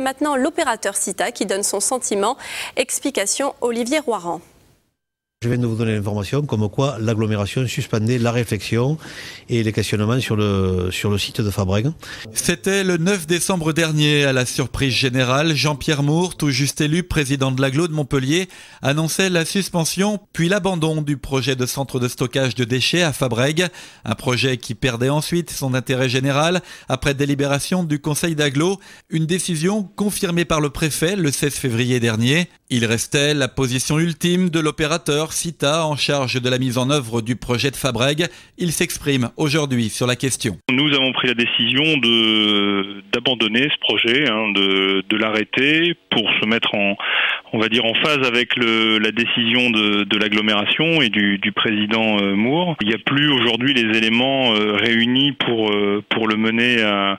C'est maintenant l'opérateur CITA qui donne son sentiment. Explication Olivier Roiran. Je viens de vous donner l'information comme quoi l'agglomération suspendait la réflexion et les questionnements sur le, sur le site de Fabreg. C'était le 9 décembre dernier, à la surprise générale, Jean-Pierre Moore, tout juste élu président de l'agglo de Montpellier, annonçait la suspension puis l'abandon du projet de centre de stockage de déchets à Fabreg, un projet qui perdait ensuite son intérêt général après délibération du conseil d'agglo, une décision confirmée par le préfet le 16 février dernier. Il restait la position ultime de l'opérateur CITA en charge de la mise en œuvre du projet de Fabreg. Il s'exprime aujourd'hui sur la question. Nous avons pris la décision d'abandonner ce projet, hein, de, de l'arrêter pour se mettre en, on va dire en phase avec la décision de, de l'agglomération et du, du président euh, Moore. Il n'y a plus aujourd'hui les éléments euh, réunis pour euh, pour le mener à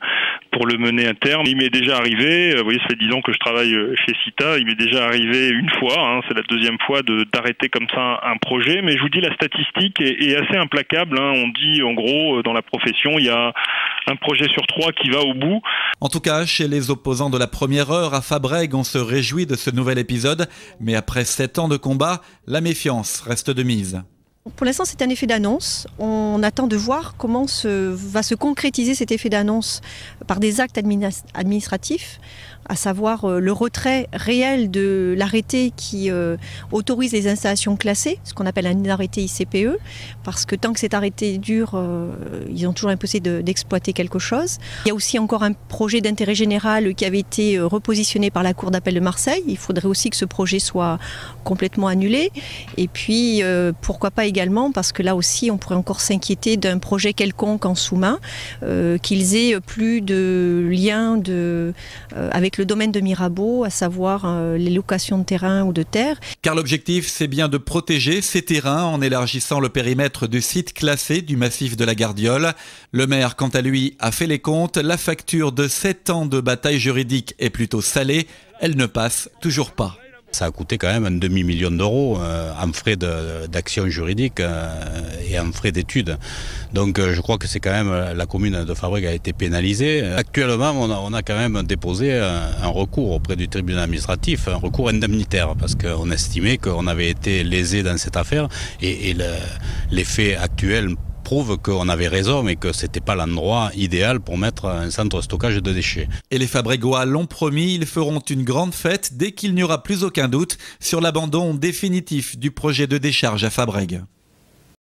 pour le mener à terme. Il m'est déjà arrivé, vous voyez, ça fait dix ans que je travaille chez CITA, il m'est déjà arrivé une fois, hein, c'est la deuxième fois d'arrêter comme ça un, projet, mais je vous dis la statistique est, assez implacable. Hein. On dit en gros dans la profession, il y a un projet sur trois qui va au bout. En tout cas, chez les opposants de la première heure à Fabreg, on se réjouit de ce nouvel épisode, mais après sept ans de combat, la méfiance reste de mise. Pour l'instant, c'est un effet d'annonce. On attend de voir comment se, va se concrétiser cet effet d'annonce par des actes administratifs, à savoir euh, le retrait réel de l'arrêté qui euh, autorise les installations classées, ce qu'on appelle un arrêté ICPE, parce que tant que cet arrêté dure, euh, ils ont toujours l'impossibilité d'exploiter quelque chose. Il y a aussi encore un projet d'intérêt général qui avait été repositionné par la Cour d'appel de Marseille. Il faudrait aussi que ce projet soit complètement annulé. Et puis, pourquoi pas également, parce que là aussi, on pourrait encore s'inquiéter d'un projet quelconque en sous-main, euh, qu'ils aient plus de lien euh, avec le domaine de Mirabeau, à savoir euh, les locations de terrain ou de terre. Car l'objectif, c'est bien de protéger ces terrains en élargissant le périmètre du site classé du massif de la Gardiole. Le maire, quant à lui, a fait les comptes. La facture de 7 ans de bataille juridique est plutôt salée. Elle ne passe toujours pas. Ça a coûté quand même un demi-million d'euros euh, en frais d'action juridique euh, et en frais d'études. Donc euh, je crois que c'est quand même la commune de Fabrègue a été pénalisée. Actuellement, on a, quand même déposé un, recours auprès du tribunal administratif, un recours indemnitaire, parce qu'on estimait qu'on avait été lésé dans cette affaire et, et le, les faits actuels prouve qu'on avait raison, mais que c'était pas l'endroit idéal pour mettre un centre de stockage de déchets. Et les Fabrégois l'ont promis, ils feront une grande fête dès qu'il n'y aura plus aucun doute sur l'abandon définitif du projet de décharge à Fabrègue.